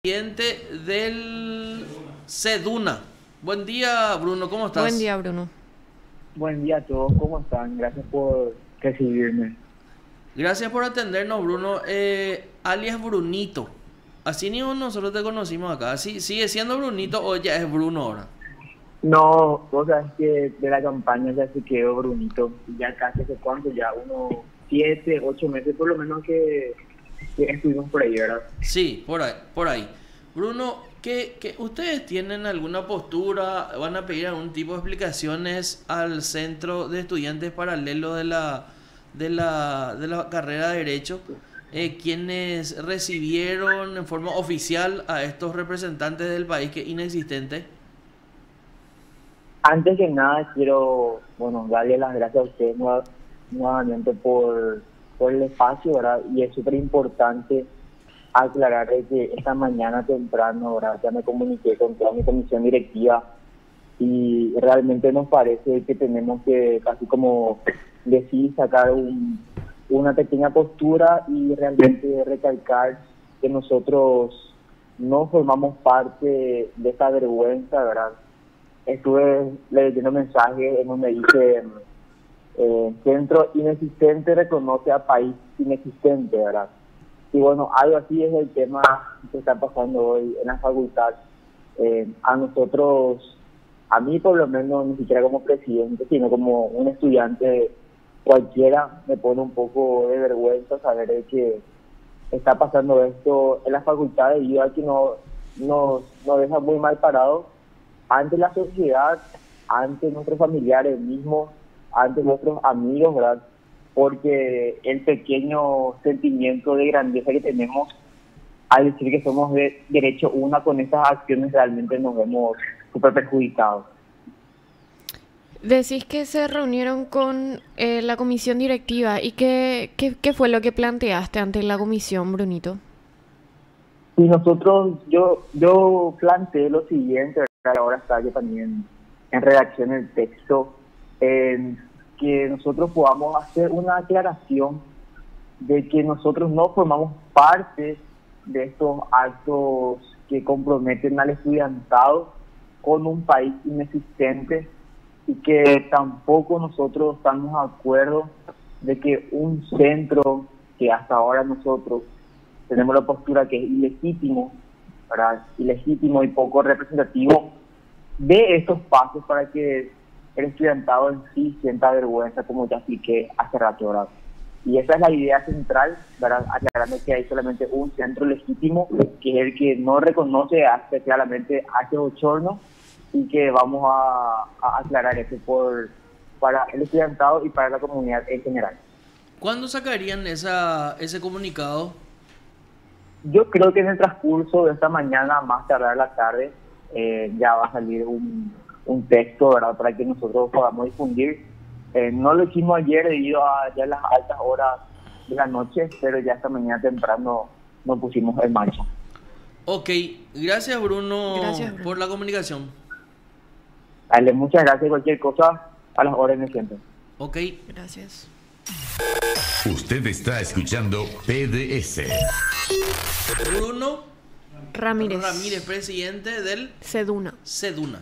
presidente del Seduna. Buen día, Bruno, ¿cómo estás? Buen día, Bruno. Buen día a todos, ¿cómo están? Gracias por recibirme. Gracias por atendernos, Bruno. Eh, alias Brunito. Así ni nosotros te conocimos acá. ¿Sí, ¿Sigue siendo Brunito o ya es Bruno ahora? No, vos sabes que de la campaña ya se quedó Brunito. Ya casi hace cuánto, ya unos siete, ocho meses por lo menos que, que estuvimos por ahí, ¿verdad? Sí, por ahí. Por ahí. Bruno, ¿qué, qué, ustedes tienen alguna postura? ¿Van a pedir algún tipo de explicaciones al centro de estudiantes paralelo de la, de la, de la carrera de Derecho? Eh, quienes recibieron en forma oficial a estos representantes del país que inexistente? Antes que nada quiero, bueno, darle las gracias a ustedes nuevamente por, por el espacio, ¿verdad? Y es súper importante aclarar que esta mañana temprano, ¿verdad? Ya me comuniqué con toda mi comisión directiva y realmente nos parece que tenemos que, casi como decir, sacar un, una pequeña postura y realmente recalcar que nosotros no formamos parte de esta vergüenza, ¿verdad? Estuve leyendo mensajes en donde dice, eh, centro inexistente reconoce a país inexistente, ¿verdad? Y bueno, algo así es el tema que está pasando hoy en la facultad. Eh, a nosotros, a mí por lo menos, ni siquiera como presidente, sino como un estudiante cualquiera, me pone un poco de vergüenza saber que está pasando esto en la facultad debido a que no, nos, nos deja muy mal parados ante la sociedad, ante nuestros familiares mismos, ante nuestros amigos, ¿verdad? Porque el pequeño sentimiento de grandeza que tenemos al decir que somos de derecho una con estas acciones realmente nos vemos súper perjudicados. Decís que se reunieron con eh, la comisión directiva y qué, qué, qué, fue lo que planteaste ante la comisión, Brunito. Sí, nosotros, yo, yo planteé lo siguiente, ahora está yo también en redacción el texto, eh, que nosotros podamos hacer una aclaración de que nosotros no formamos parte de estos actos que comprometen al estudiantado con un país inexistente y que tampoco nosotros estamos de acuerdo de que un centro que hasta ahora nosotros tenemos la postura que es ilegítimo, ¿verdad? ilegítimo y poco representativo, de estos pasos para que el estudiantado en sí sienta vergüenza, como ya expliqué hace rato, ¿verdad? Y esa es la idea central, ¿verdad? aclarando que hay solamente un centro legítimo, que es el que no reconoce especialmente a este bochorno y que vamos a, a aclarar eso por, para el estudiantado y para la comunidad en general. ¿Cuándo sacarían esa, ese comunicado? Yo creo que en el transcurso de esta mañana, más tardar la tarde, eh, ya va a salir un, un texto ¿verdad? para que nosotros podamos difundir. Eh, no lo hicimos ayer debido a ya las altas horas de la noche, pero ya esta mañana temprano nos pusimos en marcha. Ok, gracias Bruno, gracias, Bruno. por la comunicación. Dale, muchas gracias. Cualquier cosa, a las órdenes siempre. Ok. Gracias. Usted está escuchando PDS. Bruno Ramírez. Ramírez, presidente del Seduna. Seduna.